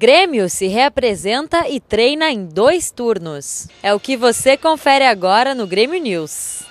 Grêmio se reapresenta e treina em dois turnos. É o que você confere agora no Grêmio News.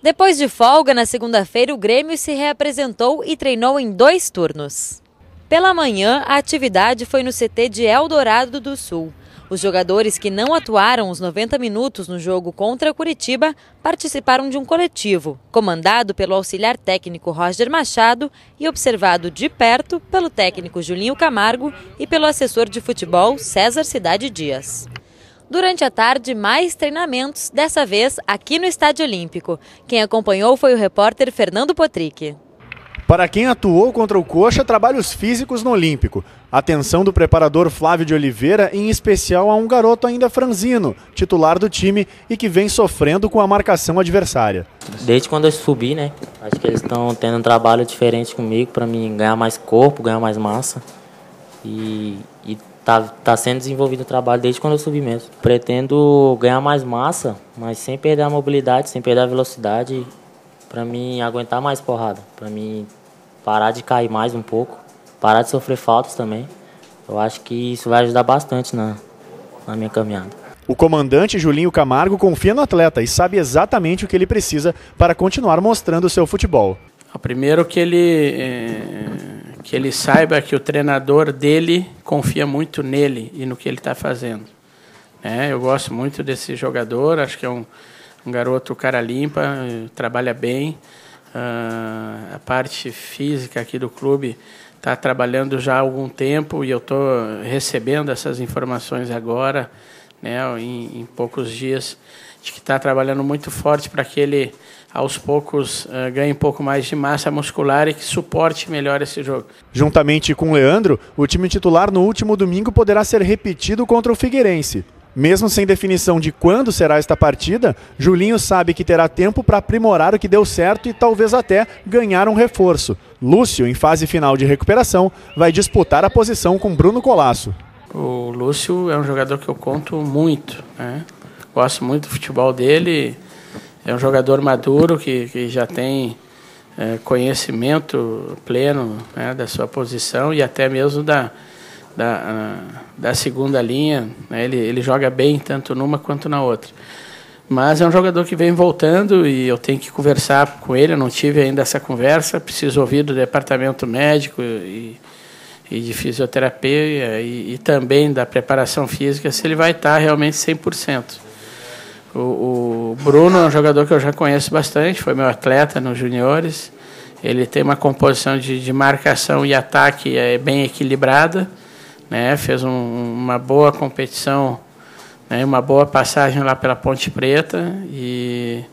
Depois de folga na segunda-feira, o Grêmio se reapresentou e treinou em dois turnos. Pela manhã, a atividade foi no CT de Eldorado do Sul. Os jogadores que não atuaram os 90 minutos no jogo contra Curitiba participaram de um coletivo, comandado pelo auxiliar técnico Roger Machado e observado de perto pelo técnico Julinho Camargo e pelo assessor de futebol César Cidade Dias. Durante a tarde, mais treinamentos, dessa vez aqui no Estádio Olímpico. Quem acompanhou foi o repórter Fernando Potrick. Para quem atuou contra o Coxa, trabalhos físicos no Olímpico. Atenção do preparador Flávio de Oliveira, em especial a um garoto ainda franzino, titular do time e que vem sofrendo com a marcação adversária. Desde quando eu subi, né? Acho que eles estão tendo um trabalho diferente comigo para mim ganhar mais corpo, ganhar mais massa. E, e tá, tá sendo desenvolvido o trabalho desde quando eu subi mesmo. Pretendo ganhar mais massa, mas sem perder a mobilidade, sem perder a velocidade para mim aguentar mais porrada, para mim parar de cair mais um pouco, parar de sofrer faltas também. Eu acho que isso vai ajudar bastante na, na minha caminhada. O comandante Julinho Camargo confia no atleta e sabe exatamente o que ele precisa para continuar mostrando o seu futebol. Primeiro que ele é, que ele saiba que o treinador dele confia muito nele e no que ele está fazendo. É, eu gosto muito desse jogador, acho que é um, um garoto cara limpa, trabalha bem. Uh, a parte física aqui do clube está trabalhando já há algum tempo e eu estou recebendo essas informações agora, né, em, em poucos dias, de que está trabalhando muito forte para que ele, aos poucos, uh, ganhe um pouco mais de massa muscular e que suporte melhor esse jogo. Juntamente com o Leandro, o time titular no último domingo poderá ser repetido contra o Figueirense. Mesmo sem definição de quando será esta partida, Julinho sabe que terá tempo para aprimorar o que deu certo e talvez até ganhar um reforço. Lúcio, em fase final de recuperação, vai disputar a posição com Bruno Colasso. O Lúcio é um jogador que eu conto muito. Né? Gosto muito do futebol dele. É um jogador maduro que, que já tem é, conhecimento pleno né, da sua posição e até mesmo da, da, da segunda linha. Né? Ele, ele joga bem tanto numa quanto na outra. Mas é um jogador que vem voltando e eu tenho que conversar com ele. Eu não tive ainda essa conversa. Preciso ouvir do departamento médico e, e de fisioterapia e, e, também da preparação física se ele vai estar realmente 100%. O, o Bruno é um jogador que eu já conheço bastante, foi meu atleta nos juniores. Ele tem uma composição de, de marcação e ataque é bem equilibrada né? Fez um, uma boa competição, né? uma boa passagem lá pela Ponte Preta e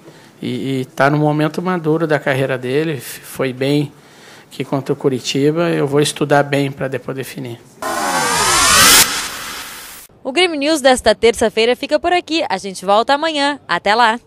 está no momento maduro da carreira dele. Foi bem aqui contra o Curitiba. Eu vou estudar bem para depois definir. O Grêmio News desta terça-feira fica por aqui. A gente volta amanhã. Até lá!